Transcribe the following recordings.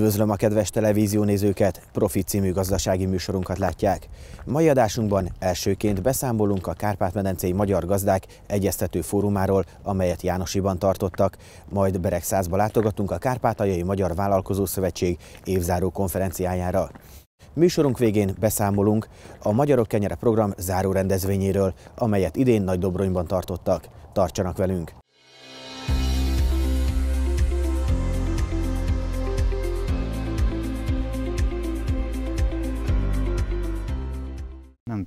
Üdvözlöm a kedves televíziónézőket! Profit című gazdasági műsorunkat látják. Mai adásunkban elsőként beszámolunk a Kárpát-medencei magyar gazdák egyeztető fórumáról, amelyet Jánosiban tartottak, majd Beregszázba látogatunk a Kárpátaljai Magyar Vállalkozó Szövetség évzáró konferenciájára. Műsorunk végén beszámolunk a Magyarok Kenyere program záró rendezvényéről, amelyet idén Nagy Dobronyban tartottak. Tartsanak velünk!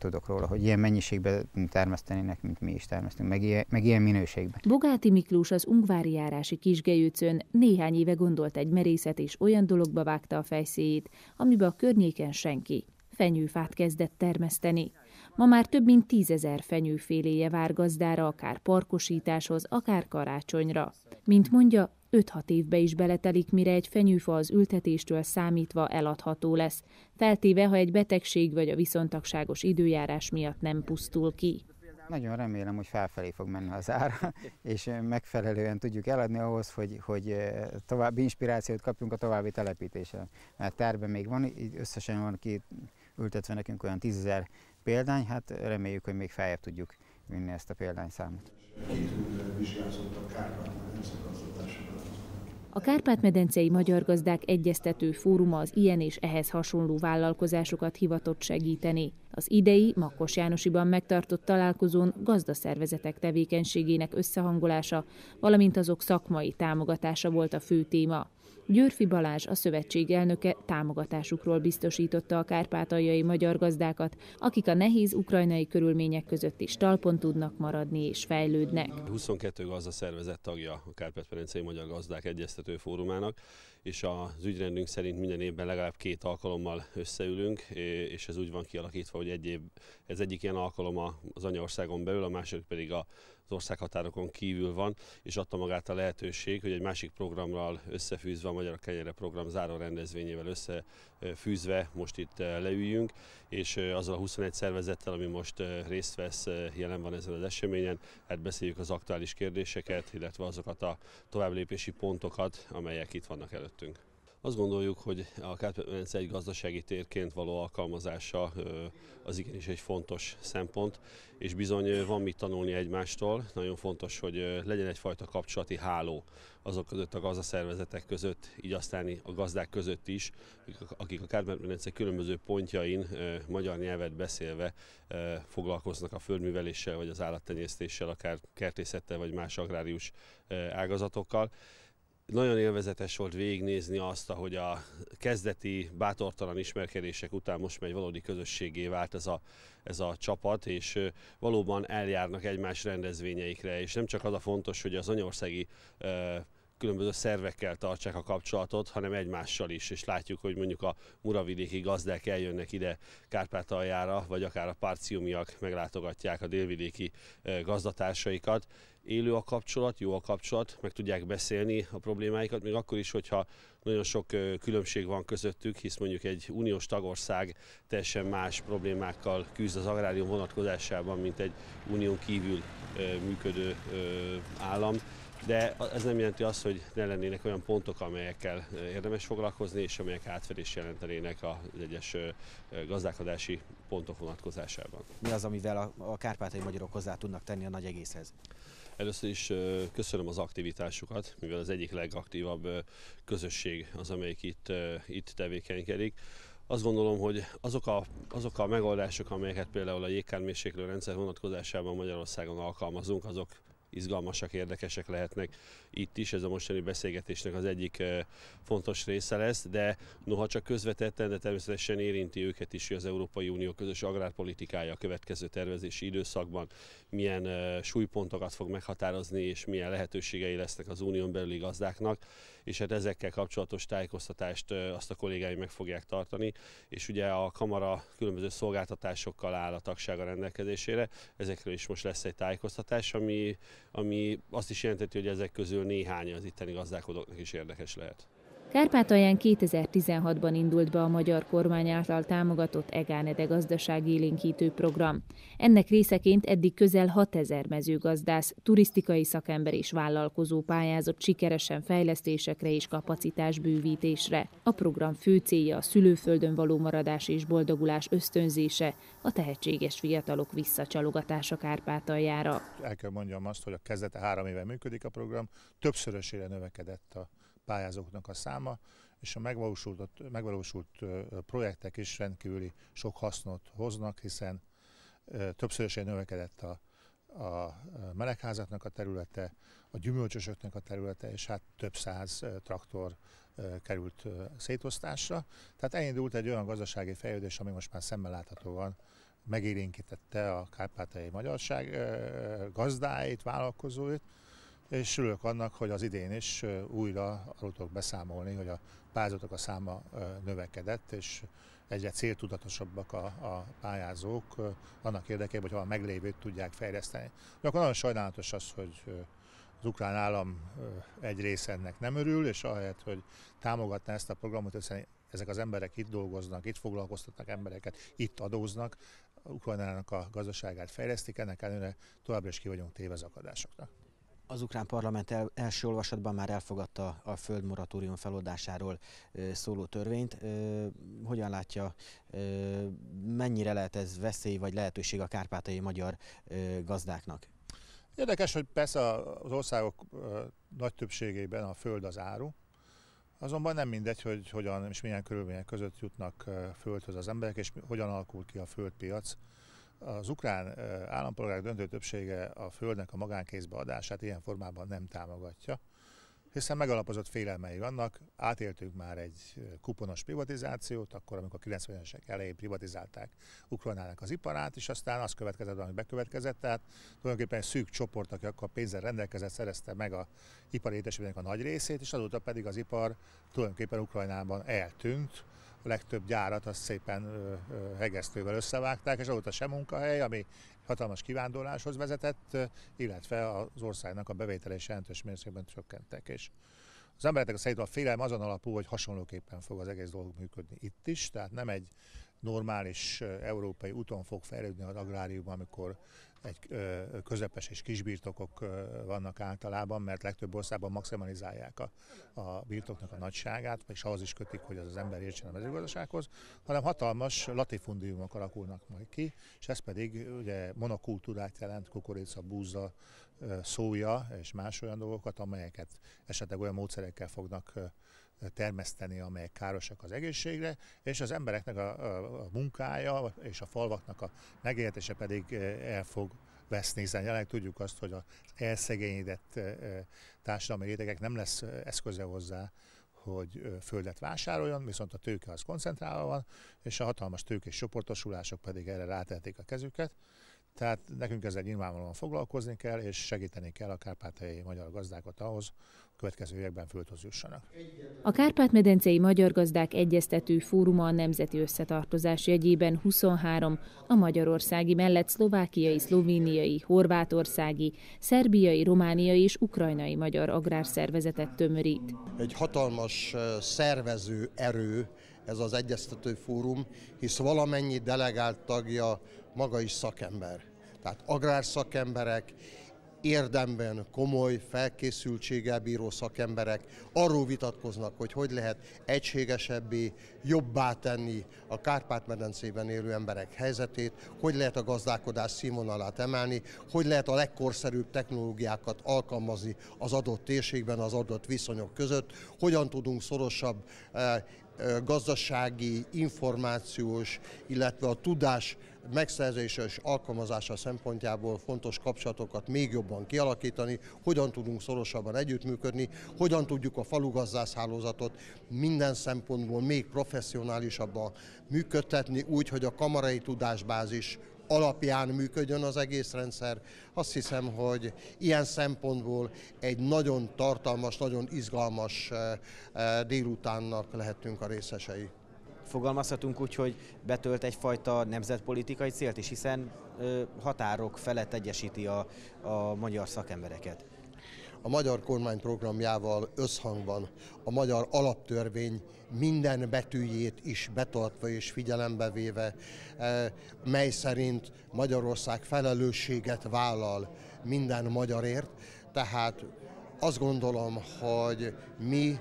Tudok róla, hogy ilyen mennyiségben termesztenének, mint mi is termesztünk, meg ilyen, meg ilyen minőségben. Bogáti Miklós az Ungvári járási kisgejőcön néhány éve gondolt egy merészet, és olyan dologba vágta a fejszéjét, amiben a környéken senki. Fenyőfát kezdett termeszteni. Ma már több mint tízezer fenyőféléje vár gazdára, akár parkosításhoz, akár karácsonyra. Mint mondja, 5-6 évbe is beletelik, mire egy fenyőfa az ültetéstől számítva eladható lesz, feltéve, ha egy betegség vagy a viszontagságos időjárás miatt nem pusztul ki. Nagyon remélem, hogy felfelé fog menni az ár, és megfelelően tudjuk eladni ahhoz, hogy, hogy további inspirációt kapjunk a további telepítésre. Mert terve még van, összesen van ki ültetve nekünk olyan 10 példány, hát reméljük, hogy még feljebb tudjuk vinni ezt a példányszámot. Két vizsgázottak a Kárpát-medencei Magyar Gazdák Egyeztető Fóruma az ilyen és ehhez hasonló vállalkozásokat hivatott segíteni. Az idei Makkos Jánosiban megtartott találkozón gazdaszervezetek tevékenységének összehangolása, valamint azok szakmai támogatása volt a fő téma. Györfi Balázs, a szövetség elnöke támogatásukról biztosította a kárpátaljai magyar gazdákat, akik a nehéz ukrajnai körülmények között is talpon tudnak maradni és fejlődnek. 22 gazdaszervezet tagja a Kárpát-Ferencei Magyar Gazdák Egyeztető Fórumának, és az ügyrendünk szerint minden évben legalább két alkalommal összeülünk, és ez úgy van kialakítva, hogy egy év, ez egyik ilyen alkalom az anyaországon belül, a másik pedig a az országhatárokon kívül van, és adta magát a lehetőség, hogy egy másik programral összefűzve, a Magyar Kenyere program záró rendezvényével összefűzve most itt leüljünk, és azzal a 21 szervezettel, ami most részt vesz, jelen van ezen az eseményen, hát beszéljük az aktuális kérdéseket, illetve azokat a továbblépési pontokat, amelyek itt vannak előttünk. Azt gondoljuk, hogy a kárpát egy gazdasági térként való alkalmazása az igenis egy fontos szempont, és bizony van mit tanulni egymástól. Nagyon fontos, hogy legyen egyfajta kapcsolati háló azok között a gazdaszervezetek között, így aztán a gazdák között is, akik a kárpát különböző pontjain magyar nyelvet beszélve foglalkoznak a földműveléssel, vagy az állattenyésztéssel, akár kertészettel, vagy más agrárius ágazatokkal nagyon élvezetes volt végignézni azt, hogy a kezdeti bátortalan ismerkedések után most megy valódi közösségé vált ez a, ez a csapat, és valóban eljárnak egymás rendezvényeikre, és nem csak az a fontos, hogy az anyországi különböző szervekkel tartsák a kapcsolatot, hanem egymással is, és látjuk, hogy mondjuk a muravidéki gazdák eljönnek ide Kárpátaljára, vagy akár a párciumiak meglátogatják a délvidéki gazdatársaikat, élő a kapcsolat, jó a kapcsolat, meg tudják beszélni a problémáikat, még akkor is, hogyha nagyon sok különbség van közöttük, hisz mondjuk egy uniós tagország teljesen más problémákkal küzd az agrárium vonatkozásában, mint egy unión kívül működő állam de ez nem jelenti azt, hogy ne lennének olyan pontok, amelyekkel érdemes foglalkozni, és amelyek átfedés jelentenének az egyes gazdálkodási pontok vonatkozásában. Mi az, amivel a, kárpátai magyarok hozzá tudnak tenni a nagy egészhez? Először is köszönöm az aktivitásukat, mivel az egyik legaktívabb közösség az, amelyik itt, itt tevékenykedik. Azt gondolom, hogy azok a, azok a megoldások, amelyeket például a jégkármérséklő rendszer vonatkozásában Magyarországon alkalmazunk, azok izgalmasak, érdekesek lehetnek itt is. Ez a mostani beszélgetésnek az egyik fontos része lesz, de noha csak közvetetten, de természetesen érinti őket is, hogy az Európai Unió közös agrárpolitikája a következő tervezési időszakban milyen súlypontokat fog meghatározni, és milyen lehetőségei lesznek az unión belüli gazdáknak, és hát ezekkel kapcsolatos tájékoztatást azt a kollégáim meg fogják tartani, és ugye a kamara különböző szolgáltatásokkal áll a tagsága rendelkezésére, ezekről is most lesz egy tájékoztatás, ami, ami azt is jelenteti, hogy ezek közül néhány az itteni gazdálkodóknak is érdekes lehet. Kárpátalján 2016-ban indult be a magyar kormány által támogatott Egánede gazdaságélénkítő program. Ennek részeként eddig közel 6000 mezőgazdász, turisztikai szakember és vállalkozó pályázott sikeresen fejlesztésekre és kapacitásbővítésre. A program fő célja a szülőföldön való maradás és boldogulás ösztönzése, a tehetséges fiatalok visszacsalogatása Kárpátaljára. El kell mondjam azt, hogy a kezdete három éve működik a program, többszörösére növekedett a pályázóknak a száma, és a megvalósult, megvalósult projektek is rendkívüli sok hasznot hoznak, hiszen többszörösen növekedett a, a melegházaknak a területe, a gyümölcsösöknek a területe, és hát több száz traktor került szétosztásra. Tehát elindult egy olyan gazdasági fejlődés, ami most már szemmel láthatóan megélénkítette a kárpátai magyarság gazdáit, vállalkozóit, és örülök annak, hogy az idén is újra arról tudok beszámolni, hogy a pályázatok a száma növekedett, és egyre céltudatosabbak a, a pályázók annak érdekében, hogy a meglévőt tudják fejleszteni. De akkor nagyon sajnálatos az, hogy az ukrán állam egy része ennek nem örül, és ahelyett, hogy támogatná ezt a programot, hiszen ezek az emberek itt dolgoznak, itt foglalkoztatnak embereket, itt adóznak, Ukrajnának a gazdaságát fejlesztik, ennek ellenére továbbra is ki vagyunk téve az akadásoknak. Az ukrán parlament el, első olvasatban már elfogadta a földmoratórium feloldásáról szóló törvényt. Hogyan látja, mennyire lehet ez veszély vagy lehetőség a kárpátai magyar gazdáknak? Érdekes, hogy persze az országok nagy többségében a föld az áru, azonban nem mindegy, hogy hogyan és milyen körülmények között jutnak földhöz az emberek, és hogyan alakul ki a földpiac az ukrán állampolgárok döntő többsége a földnek a magánkézbe adását ilyen formában nem támogatja, hiszen megalapozott félelmei vannak, átéltünk már egy kuponos privatizációt, akkor amikor a 90-esek elején privatizálták Ukrajnának az iparát, és aztán az következett, ami bekövetkezett, tehát tulajdonképpen egy szűk csoport, aki akkor pénzzel rendelkezett, szerezte meg a ipari a nagy részét, és azóta pedig az ipar tulajdonképpen Ukrajnában eltűnt, a legtöbb gyárat azt szépen hegesztővel összevágták, és azóta sem munkahely, ami hatalmas kivándorláshoz vezetett, illetve az országnak a bevétele is jelentős mértékben csökkentek. És az embereknek szerint a félelem azon alapú, hogy hasonlóképpen fog az egész dolog működni itt is, tehát nem egy normális európai úton fog fejlődni az agrárium, amikor egy közepes és kisbirtokok vannak általában, mert legtöbb országban maximalizálják a, a birtoknak a nagyságát, és ahhoz is kötik, hogy az az ember értsen a mezőgazdasághoz, hanem hatalmas latifundiumok alakulnak majd ki, és ez pedig ugye monokultúrát jelent, kukorica, búza, szója és más olyan dolgokat, amelyeket esetleg olyan módszerekkel fognak termeszteni, amelyek károsak az egészségre, és az embereknek a, a, a munkája és a falvaknak a megélhetése pedig el fog veszni, hiszen jelenleg tudjuk azt, hogy az elszegényedett társadalmi rétegek nem lesz eszköze hozzá, hogy földet vásároljon, viszont a tőke az koncentrálva van, és a hatalmas tőkés csoportosulások pedig erre rátehetik a kezüket. Tehát nekünk ezzel nyilvánvalóan foglalkozni kell, és segíteni kell a kárpátaljai magyar gazdákat ahhoz, következő években földhoz jussanak. A Kárpát-medencei Magyar Gazdák Egyeztető Fóruma a Nemzeti Összetartozás jegyében 23, a magyarországi mellett szlovákiai, szlovéniai, horvátországi, szerbiai, romániai és ukrajnai magyar agrárszervezetet tömörít. Egy hatalmas szervező erő ez az egyeztető fórum, hisz valamennyi delegált tagja maga is szakember. Tehát agrárszakemberek, érdemben komoly felkészültséggel bíró szakemberek arról vitatkoznak, hogy hogy lehet egységesebbé, jobbá tenni a Kárpát-medencében élő emberek helyzetét, hogy lehet a gazdálkodás színvonalát emelni, hogy lehet a legkorszerűbb technológiákat alkalmazni az adott térségben, az adott viszonyok között, hogyan tudunk szorosabb eh, gazdasági, információs, illetve a tudás megszerzése és alkalmazása szempontjából fontos kapcsolatokat még jobban kialakítani, hogyan tudunk szorosabban együttműködni, hogyan tudjuk a falugazdász hálózatot minden szempontból még professzionálisabban működtetni, úgy, hogy a kamarai tudásbázis alapján működjön az egész rendszer. Azt hiszem, hogy ilyen szempontból egy nagyon tartalmas, nagyon izgalmas eh, eh, délutánnak lehetünk a részesei. Fogalmazhatunk úgy, hogy betölt egyfajta nemzetpolitikai célt is, hiszen határok felett egyesíti a, a magyar szakembereket. a magyar kormány programjával összhangban a magyar alaptörvény minden betűjét is betartva és figyelembe véve, mely szerint Magyarország felelősséget vállal minden magyarért, tehát azt gondolom, hogy mi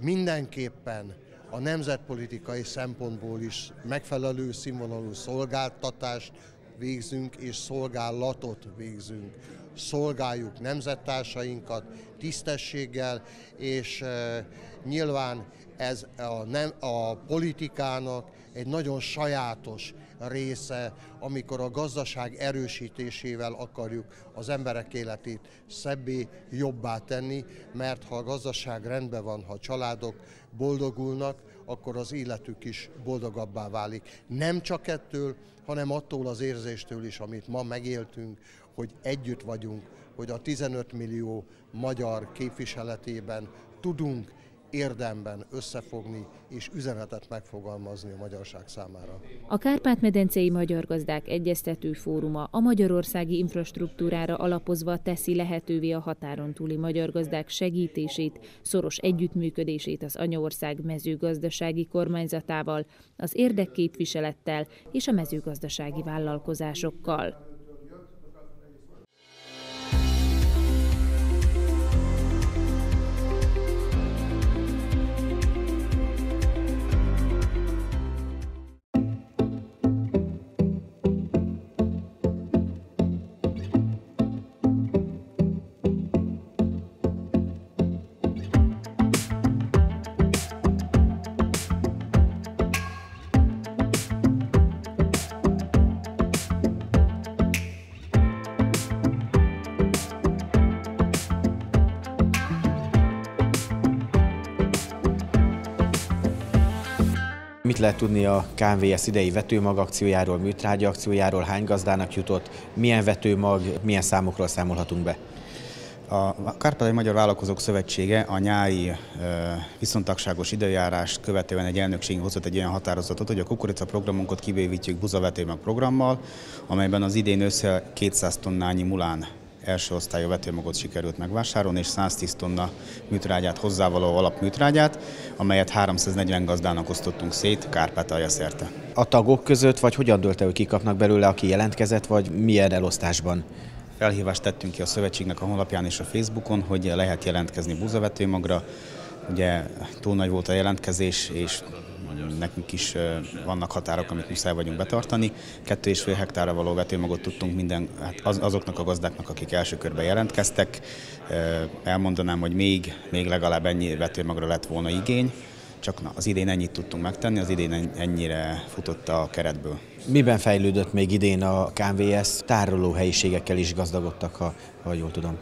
mindenképpen a nemzetpolitikai szempontból is megfelelő színvonalú szolgáltatást végzünk és szolgálatot végzünk. Szolgáljuk nemzettársainkat tisztességgel, és e, nyilván ez a, nem, a politikának egy nagyon sajátos része, amikor a gazdaság erősítésével akarjuk az emberek életét szebbé, jobbá tenni, mert ha a gazdaság rendben van, ha a családok boldogulnak, akkor az életük is boldogabbá válik. Nem csak ettől, hanem attól az érzéstől is, amit ma megéltünk, hogy együtt vagyunk, hogy a 15 millió magyar képviseletében tudunk érdemben összefogni és üzenetet megfogalmazni a magyarság számára. A Kárpát-medencei Magyar Gazdák Egyeztető Fóruma a magyarországi infrastruktúrára alapozva teszi lehetővé a határon túli magyar gazdák segítését, szoros együttműködését az anyaország mezőgazdasági kormányzatával, az érdekképviselettel és a mezőgazdasági vállalkozásokkal. Mit lehet tudni a KVS idei vetőmag akciójáról, műtrágya akciójáról, hány gazdának jutott, milyen vetőmag, milyen számokról számolhatunk be? A Kárpátai Magyar Vállalkozók Szövetsége a nyári viszontagságos időjárást követően egy elnökség hozott egy olyan határozatot, hogy a kukorica programunkat kibővítjük buzavetőmag programmal, amelyben az idén össze 200 tonnányi mulán első osztályú vetőmagot sikerült megvásárolni, és 110 tonna műtrágyát, hozzávaló alapműtrágyát, amelyet 340 gazdának osztottunk szét Kárpátalja szerte. A tagok között, vagy hogyan dölt hogy kikapnak belőle, aki jelentkezett, vagy milyen elosztásban? Felhívást tettünk ki a szövetségnek a honlapján és a Facebookon, hogy lehet jelentkezni buzavetőmagra. Ugye túl nagy volt a jelentkezés, és nekünk is vannak határok, amit muszáj vagyunk betartani. Kettő és fél hektára való vetőmagot tudtunk minden, hát az, azoknak a gazdáknak, akik első körben jelentkeztek. Elmondanám, hogy még, még legalább ennyi vetőmagra lett volna igény, csak na, az idén ennyit tudtunk megtenni, az idén ennyire futott a keretből. Miben fejlődött még idén a KVS? Tároló helyiségekkel is gazdagodtak, ha, ha jól tudom.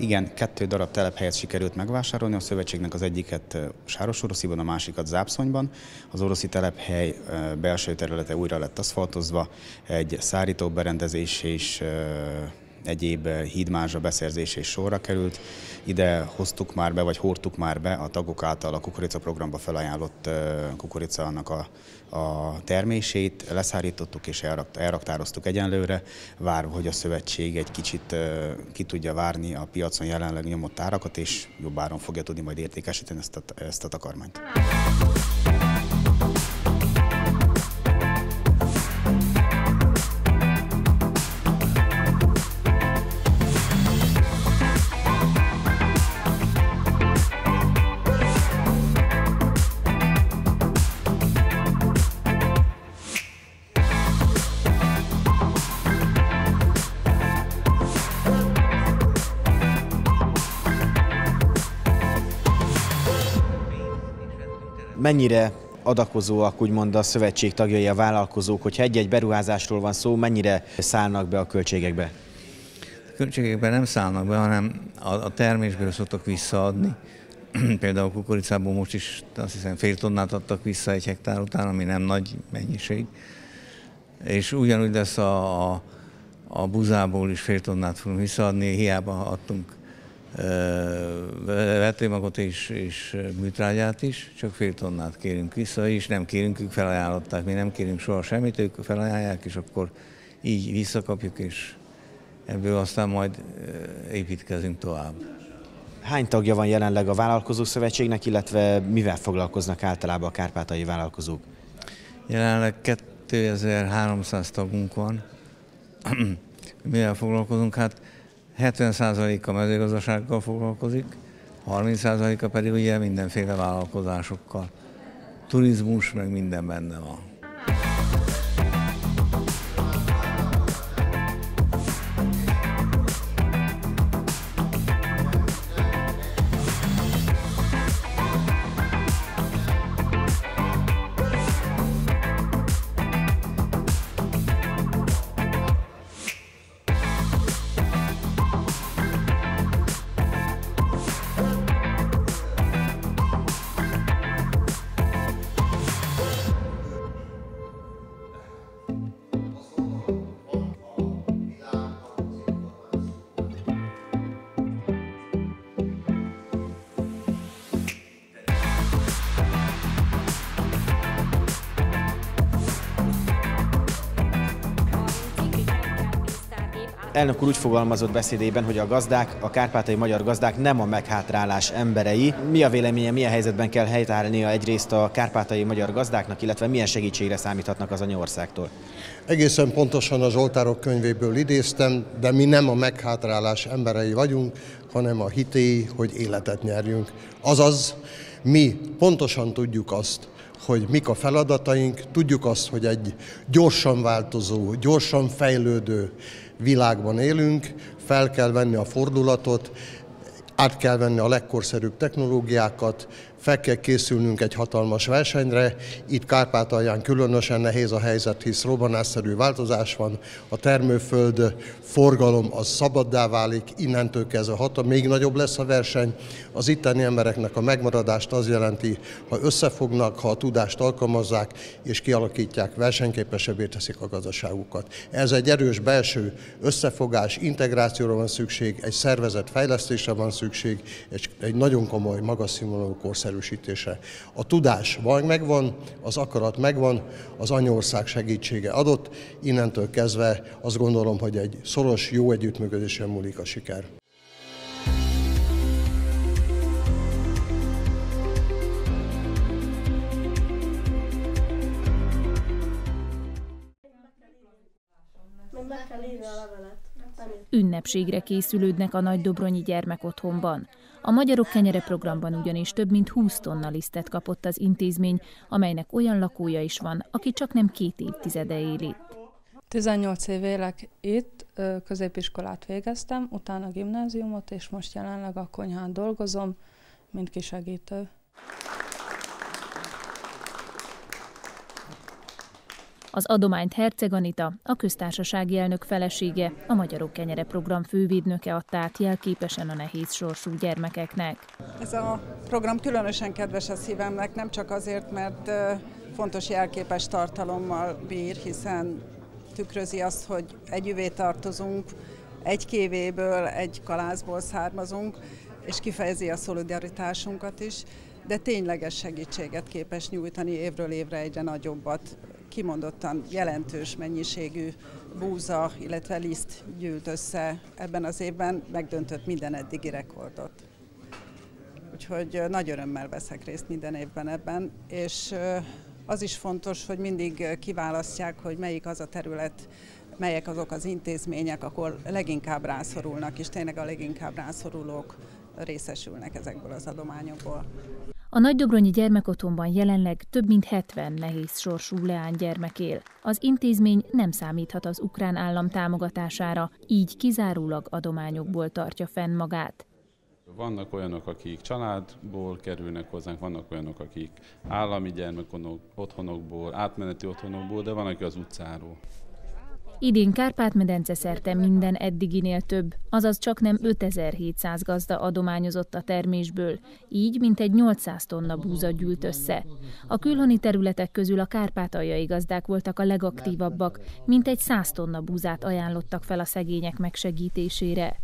Igen, kettő darab telephelyet sikerült megvásárolni, a szövetségnek az egyiket Sáros Orosziban, a másikat Zápszonyban. Az oroszi telephely belső területe újra lett aszfaltozva, egy szárító berendezés és egyéb hídmázsa beszerzés és sorra került. Ide hoztuk már be, vagy hordtuk már be a tagok által a kukorica programba felajánlott kukoricának a, a termését, leszárítottuk és elraktároztuk egyenlőre, várva, hogy a szövetség egy kicsit ki tudja várni a piacon jelenleg nyomott árakat, és jobb áron fogja tudni majd értékesíteni ezt a, ezt a takarmányt. Mennyire adakozóak, úgymond a szövetség tagjai, a vállalkozók, hogyha egy-egy beruházásról van szó, mennyire szállnak be a költségekbe? A költségekben nem szállnak be, hanem a, termésből szoktak visszaadni. Például kukoricából most is azt hiszem fél tonnát adtak vissza egy hektár után, ami nem nagy mennyiség. És ugyanúgy lesz a, a, a buzából is fél tonnát fogunk visszaadni, hiába adtunk vetőmagot és, és műtrágyát is, csak fél tonnát kérünk vissza, és nem kérünk, ők felajánlották, mi nem kérünk soha semmit, ők felajánlják, és akkor így visszakapjuk, és ebből aztán majd építkezünk tovább. Hány tagja van jelenleg a Vállalkozó Szövetségnek, illetve mivel foglalkoznak általában a kárpátai vállalkozók? Jelenleg 2300 tagunk van. mivel foglalkozunk? Hát 70%-a mezőgazdasággal foglalkozik, 30%-a pedig ugye mindenféle vállalkozásokkal. Turizmus, meg minden benne van. Elnök úr úgy fogalmazott beszédében, hogy a gazdák, a kárpátai magyar gazdák nem a meghátrálás emberei. Mi a véleménye, milyen helyzetben kell helytállnia egyrészt a kárpátai magyar gazdáknak, illetve milyen segítségre számíthatnak az anyaországtól? Egészen pontosan a Zsoltárok könyvéből idéztem, de mi nem a meghátrálás emberei vagyunk, hanem a hitéi, hogy életet nyerjünk. Azaz, mi pontosan tudjuk azt, hogy mik a feladataink, tudjuk azt, hogy egy gyorsan változó, gyorsan fejlődő, világban élünk, fel kell venni a fordulatot, át kell venni a legkorszerűbb technológiákat, fel kell készülnünk egy hatalmas versenyre. Itt Kárpátalján különösen nehéz a helyzet, hisz robbanásszerű változás van. A termőföld forgalom az szabaddá válik, innentől kezdve hatal, még nagyobb lesz a verseny. Az itteni embereknek a megmaradást az jelenti, ha összefognak, ha a tudást alkalmazzák és kialakítják, versenyképesebbé teszik a gazdaságukat. Ez egy erős belső összefogás, integrációra van szükség, egy szervezet fejlesztésre van szükség, és egy nagyon komoly, magas színvonalú korszerű korszerűsítése. A tudás van megvan, az akarat megvan, az anyaország segítsége adott, innentől kezdve azt gondolom, hogy egy szoros, jó együttműködésen múlik a siker. Ünnepségre készülődnek a Nagy Dobronyi gyermekotthonban. A Magyarok Kenyere programban ugyanis több mint 20 tonna lisztet kapott az intézmény, amelynek olyan lakója is van, aki csak nem két évtizede él itt. 18 év élek itt, középiskolát végeztem, utána gimnáziumot, és most jelenleg a konyhán dolgozom, mint kisegítő. Az adományt Herceg Anita, a köztársasági elnök felesége, a Magyarok Kenyere program fővédnöke adta át jelképesen a nehéz sorsú gyermekeknek. Ez a program különösen kedves a szívemnek, nem csak azért, mert fontos jelképes tartalommal bír, hiszen tükrözi azt, hogy együvé tartozunk, egy kévéből, egy kalászból származunk, és kifejezi a szolidaritásunkat is, de tényleges segítséget képes nyújtani évről évre egyre nagyobbat kimondottan jelentős mennyiségű búza, illetve liszt gyűlt össze ebben az évben, megdöntött minden eddigi rekordot. Úgyhogy nagy örömmel veszek részt minden évben ebben, és az is fontos, hogy mindig kiválasztják, hogy melyik az a terület, melyek azok az intézmények, akkor leginkább rászorulnak, és tényleg a leginkább rászorulók részesülnek ezekből az adományokból. A Nagydobronyi gyermekotthonban jelenleg több mint 70 nehéz sorsú leánygyermek él. Az intézmény nem számíthat az ukrán állam támogatására, így kizárólag adományokból tartja fenn magát. Vannak olyanok, akik családból kerülnek hozzánk, vannak olyanok, akik állami gyermekotthonokból, otthonokból, átmeneti otthonokból, de van, aki az utcáról. Idén Kárpát-medence szerte minden eddiginél több, azaz csak nem 5700 gazda adományozott a termésből, így mintegy 800 tonna búza gyűlt össze. A külhoni területek közül a kárpátaljai gazdák voltak a legaktívabbak, mintegy 100 tonna búzát ajánlottak fel a szegények megsegítésére.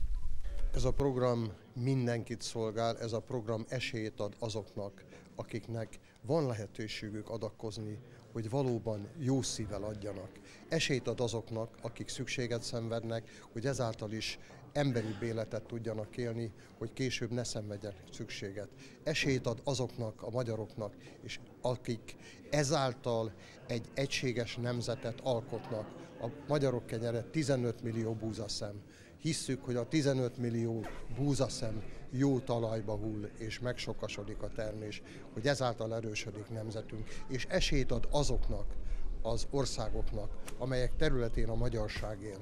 Ez a program mindenkit szolgál, ez a program esélyt ad azoknak, akiknek van lehetőségük adakozni, hogy valóban jó szívvel adjanak. Esélyt ad azoknak, akik szükséget szenvednek, hogy ezáltal is emberi életet tudjanak élni, hogy később ne szenvedjenek szükséget. Esélyt ad azoknak a magyaroknak, és akik ezáltal egy egységes nemzetet alkotnak. A magyarok kenyere 15 millió búzaszem. Hisszük, hogy a 15 millió búzaszem jó talajba hull, és megsokasodik a termés, hogy ezáltal erősödik nemzetünk, és esélyt ad azoknak az országoknak, amelyek területén a magyarság él,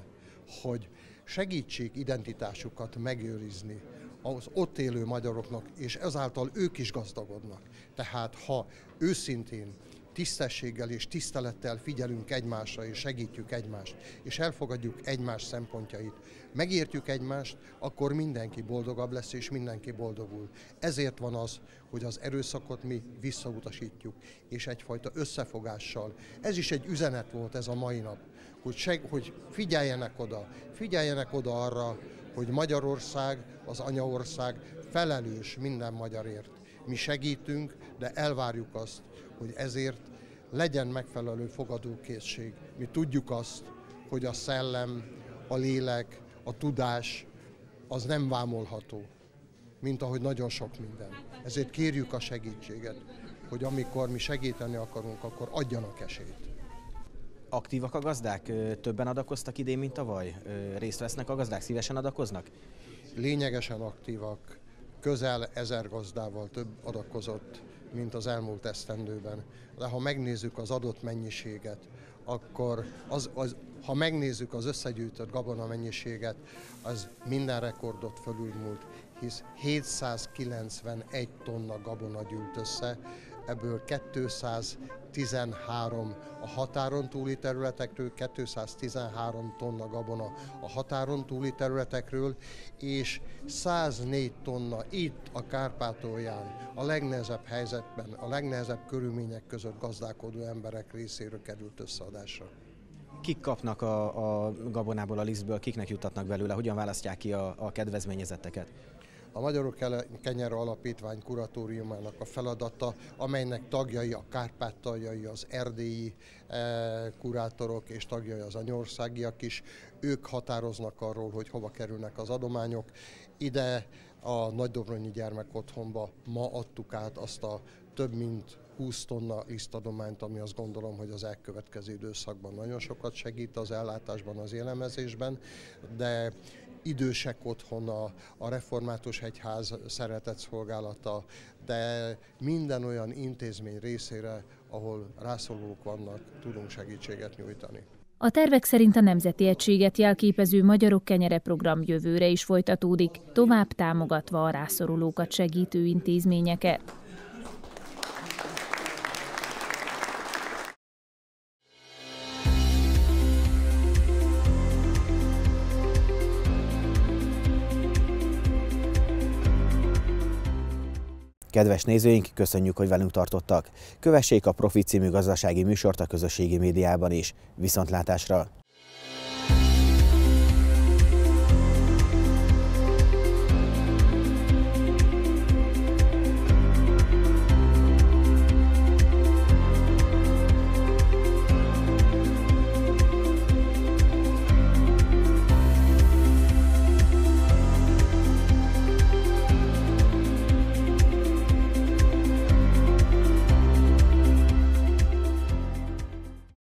hogy segítsék identitásukat megőrizni az ott élő magyaroknak, és ezáltal ők is gazdagodnak. Tehát ha őszintén tisztességgel és tisztelettel figyelünk egymásra, és segítjük egymást, és elfogadjuk egymás szempontjait, megértjük egymást, akkor mindenki boldogabb lesz, és mindenki boldogul. Ezért van az, hogy az erőszakot mi visszautasítjuk, és egyfajta összefogással. Ez is egy üzenet volt ez a mai nap, hogy, seg, hogy figyeljenek oda, figyeljenek oda arra, hogy Magyarország, az anyaország felelős minden magyarért. Mi segítünk, de elvárjuk azt, hogy ezért legyen megfelelő fogadókészség. Mi tudjuk azt, hogy a szellem, a lélek, a tudás az nem vámolható, mint ahogy nagyon sok minden. Ezért kérjük a segítséget, hogy amikor mi segíteni akarunk, akkor adjanak esélyt. Aktívak a gazdák? Többen adakoztak idén, mint tavaly? Részt vesznek a gazdák? Szívesen adakoznak? Lényegesen aktívak. Közel ezer gazdával több adakozott mint az elmúlt esztendőben. De ha megnézzük az adott mennyiséget, akkor az, az, ha megnézzük az összegyűjtött gabona mennyiséget, az minden rekordot fölülmúlt, hisz 791 tonna gabona gyűlt össze, ebből 200 213 a határon túli területekről, 213 tonna gabona a határon túli területekről, és 104 tonna itt a Kárpátolján a legnehezebb helyzetben, a legnehezebb körülmények között gazdálkodó emberek részéről került összeadásra. Kik kapnak a, a gabonából, a lisztből, kiknek jutatnak belőle, hogyan választják ki a, a kedvezményezetteket? A Magyarok Kenyere Alapítvány kuratóriumának a feladata, amelynek tagjai a kárpátaljai, az erdélyi eh, kurátorok és tagjai az anyországiak is. Ők határoznak arról, hogy hova kerülnek az adományok. Ide a Nagydobronyi Gyermekotthonba ma adtuk át azt a több mint 20 tonna lisztadományt, ami azt gondolom, hogy az elkövetkező időszakban nagyon sokat segít az ellátásban, az élemezésben, de idősek otthona, a református egyház szeretett szolgálata, de minden olyan intézmény részére, ahol rászorulók vannak, tudunk segítséget nyújtani. A tervek szerint a Nemzeti Egységet jelképező Magyarok Kenyere program jövőre is folytatódik, tovább támogatva a rászorulókat segítő intézményeket. Kedves nézőink, köszönjük, hogy velünk tartottak. Kövessék a Profit című gazdasági műsort a közösségi médiában is. Viszontlátásra!